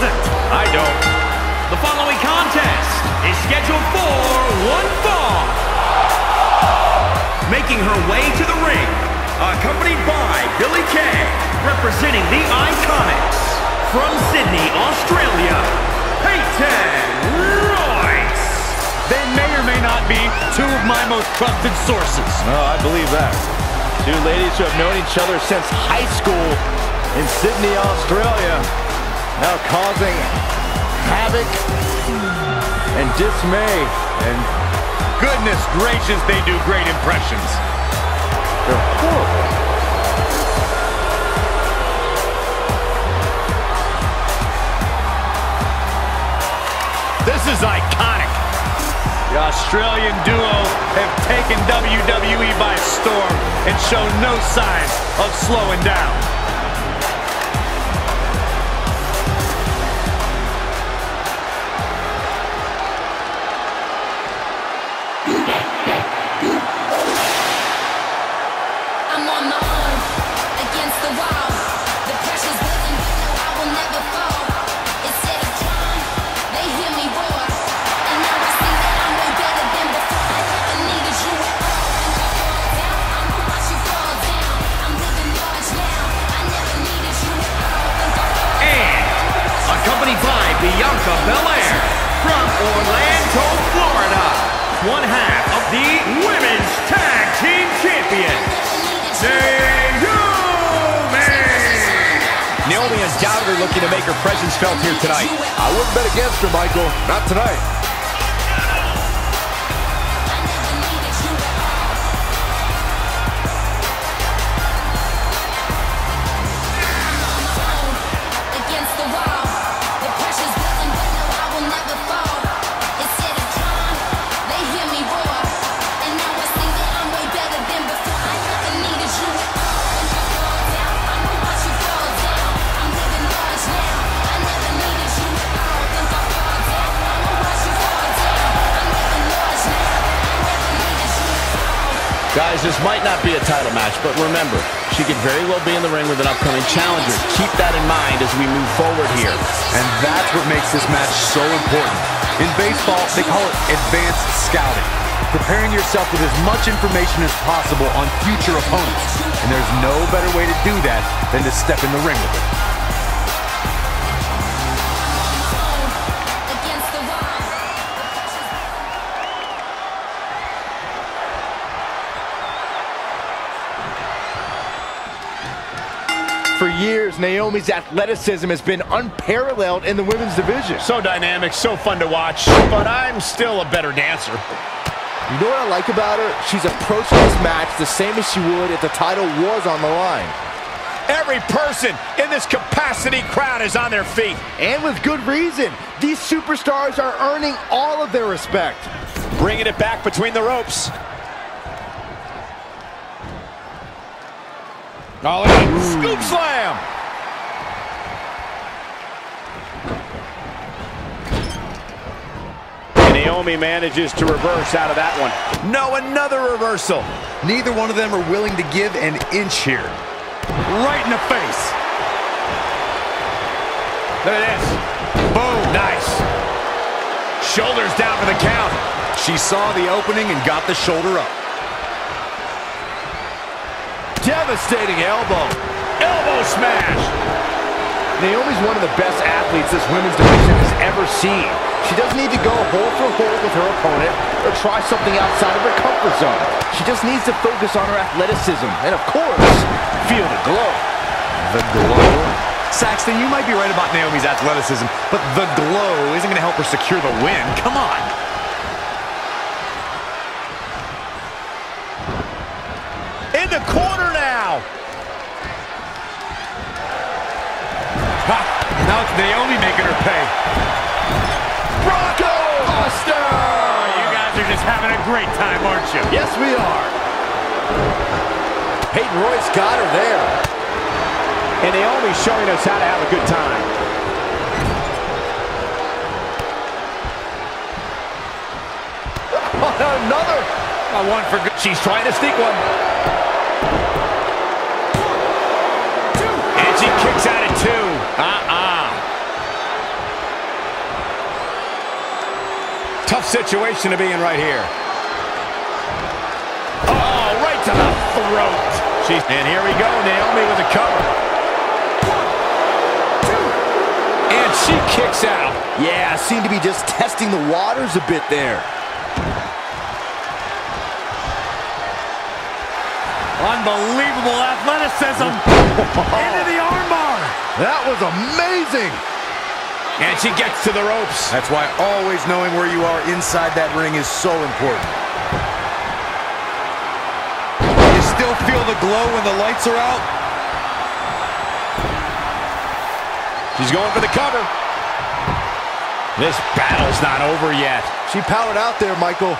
I don't. The following contest is scheduled for one fall. Making her way to the ring, accompanied by Billie Kay, representing the Iconics. From Sydney, Australia, Peyton Royce. They may or may not be two of my most trusted sources. Oh, I believe that. Two ladies who have known each other since high school in Sydney, Australia. Now causing havoc and dismay. And Goodness gracious, they do great impressions. they're horrible. This is iconic. The Australian duo have taken WWE by storm and show no signs of slowing down. Orlando, Florida. One half of the Women's Tag Team Champions. Naomi! Naomi undoubtedly looking to make her presence felt here tonight. I wouldn't bet against her, Michael. Not tonight. Guys, this might not be a title match, but remember, she could very well be in the ring with an upcoming challenger. Keep that in mind as we move forward here. And that's what makes this match so important. In baseball, they call it advanced scouting. Preparing yourself with as much information as possible on future opponents. And there's no better way to do that than to step in the ring with them. Years, Naomi's athleticism has been unparalleled in the women's division. So dynamic, so fun to watch, but I'm still a better dancer. You know what I like about her? She's approaching this match the same as she would if the title was on the line. Every person in this capacity crowd is on their feet. And with good reason. These superstars are earning all of their respect. Bringing it back between the ropes. All in. Scoop slam. And Naomi manages to reverse out of that one. No, another reversal. Neither one of them are willing to give an inch here. Right in the face. Look at this. Boom. Nice. Shoulders down for the count. She saw the opening and got the shoulder up. Devastating elbow. Elbow smash. Naomi's one of the best athletes this women's division has ever seen. She doesn't need to go hole for hole with her opponent or try something outside of her comfort zone. She just needs to focus on her athleticism and, of course, feel the glow. The glow. Saxton, you might be right about Naomi's athleticism, but the glow isn't going to help her secure the win. Come on. In the corner now. Ha! Now it's Naomi making her pay. Bronco Buster! Oh, you guys are just having a great time, aren't you? Yes, we are. Peyton Royce got her there. And Naomi's showing us how to have a good time. Another. A one for good. She's trying to sneak one. She kicks out at two. Uh-uh. Tough situation to be in right here. Oh, right to the throat. She's, and here we go, Naomi with a cover. And she kicks out. Yeah, seemed to be just testing the waters a bit there. Unbelievable athleticism. Into the armbar. That was amazing. And she gets to the ropes. That's why always knowing where you are inside that ring is so important. You still feel the glow when the lights are out? She's going for the cover. This battle's not over yet. She powered out there, Michael.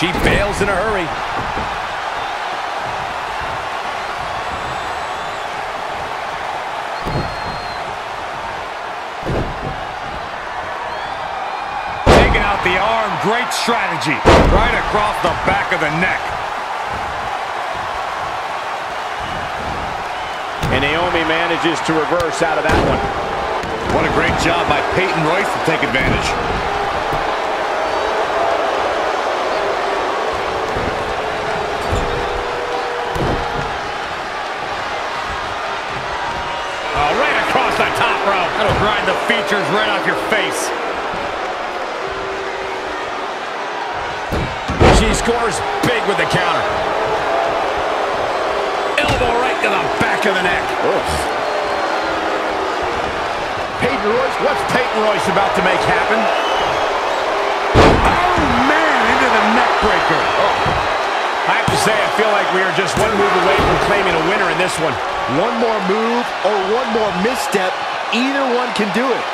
She bails in a hurry. Taking out the arm. Great strategy. Right across the back of the neck. And Naomi manages to reverse out of that one. What a great job by Peyton Royce to take advantage. Oh, right across the top rope. That'll grind the features right off your face. She scores big with the counter. Elbow right to the back of the neck. Peyton Royce, what's Peyton Royce about to make happen? Oh, man, into the neck breaker. Oh. I have to say, I feel like we are just one move away from claiming a winner in this one. One more move or one more misstep, either one can do it.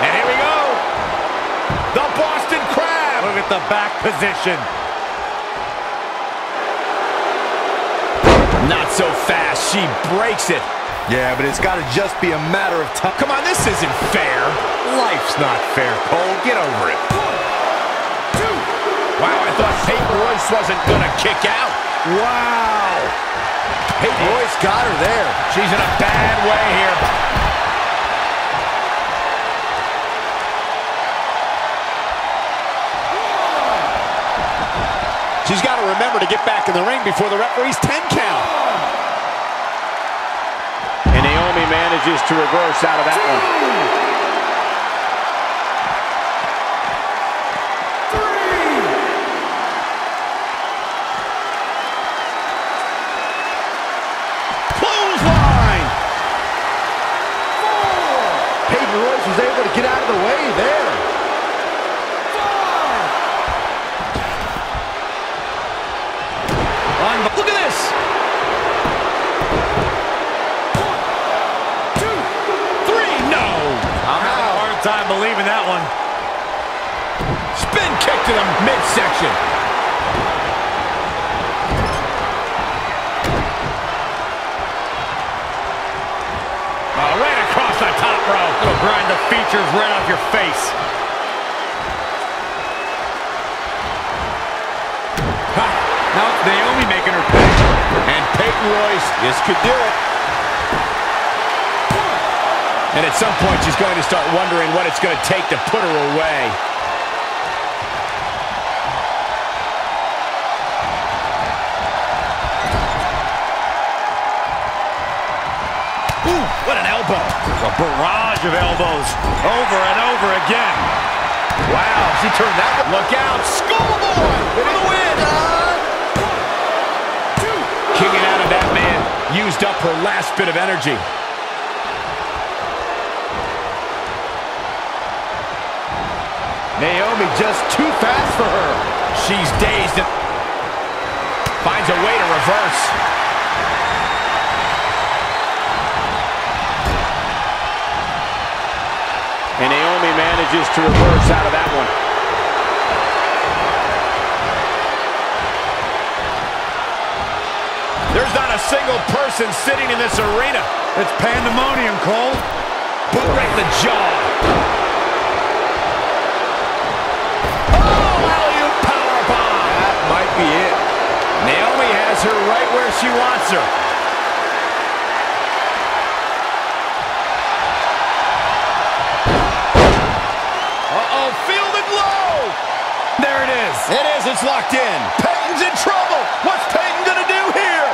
And here we go. The Boston Crab. Look at the back position. Not so fast. She breaks it. Yeah, but it's got to just be a matter of time. Come on, this isn't fair. Life's not fair, Cole. Get over it. Wow, I thought Peyton Royce wasn't going to kick out. Wow. Peyton Royce got her there. She's in a bad way here. She's got to remember to get back in the ring before the referee's 10 count. And Naomi manages to reverse out of that one. Spin kick to the midsection. Oh, right across the top row. It'll grind the features right off your face. Ha! Now it's Naomi making her pay. And Peyton Royce, this could do it. And at some point, she's going to start wondering what it's going to take to put her away. What an elbow. A barrage of elbows over and over again. Wow, she turned that one. Look out, Schoolboy for the win. Kicking out of that man used up her last bit of energy. Naomi just too fast for her. She's dazed finds a way to reverse. And Naomi manages to reverse out of that one. There's not a single person sitting in this arena. It's pandemonium, Cole. Boot right in the jaw. Oh, alley-oop powerbomb. That might be it. Naomi has her right where she wants her. It's locked in. Peyton's in trouble. What's Peyton gonna do here?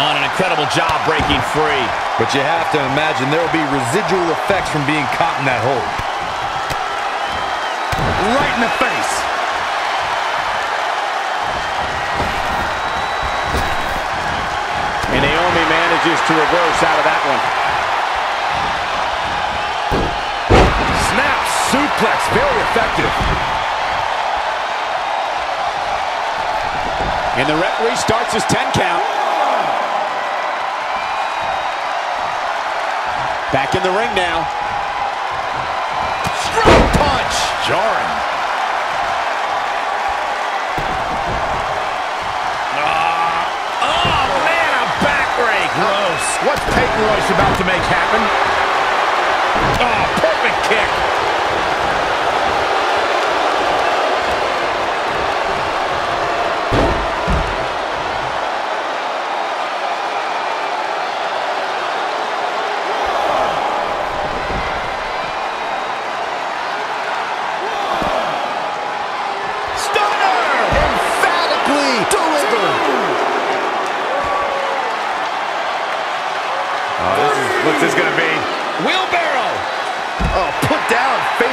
On an incredible job breaking free. But you have to imagine there will be residual effects from being caught in that hold. Right in the face. And Naomi manages to reverse out of that one. Suplex, very effective. And the referee starts his 10 count. Back in the ring now. Strong punch. Jarring. Ah. Oh, man, a backbreak. Gross. What's Peyton Royce about to make happen? Oh, perfect kick.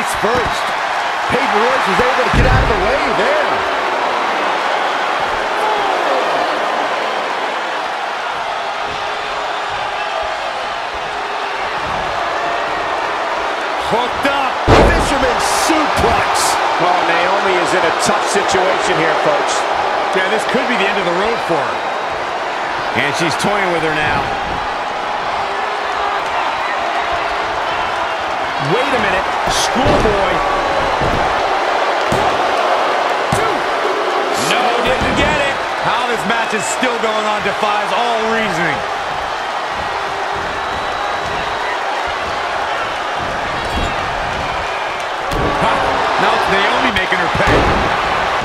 Down face first. Peyton Royce was able to get out of the way there. Hooked up. Fisherman suplex. Well, Naomi is in a tough situation here, folks. Yeah, this could be the end of the road for her. And she's toying with her now. Wait a minute. Schoolboy. No, didn't get it. How this match is still going on defies all reasoning. Now Naomi making her pay.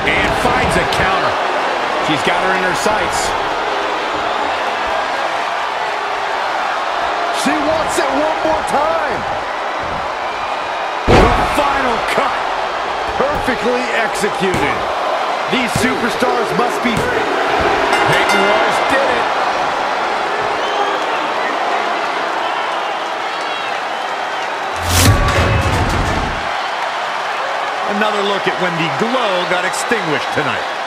And finds a counter. She's got her in her sights. She wants it one more time. Perfectly executed. These superstars must be... Peyton Royce did it. Another look at when the glow got extinguished tonight.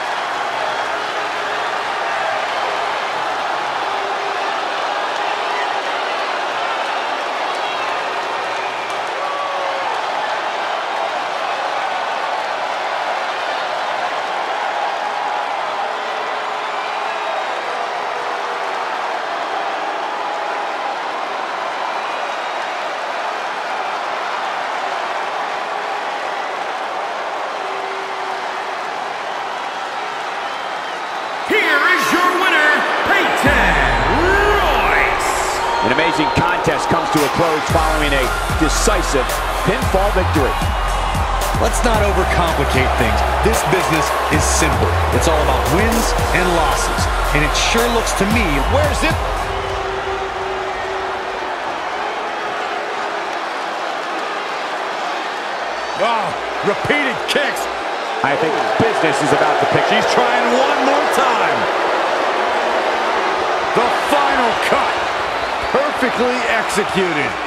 Amazing contest comes to a close following a decisive pinfall victory. Let's not overcomplicate things. This business is simple. It's all about wins and losses. And it sure looks to me, Where's it? Oh, repeated kicks. I think business is about to pick. She's trying one more time. Perfectly executed.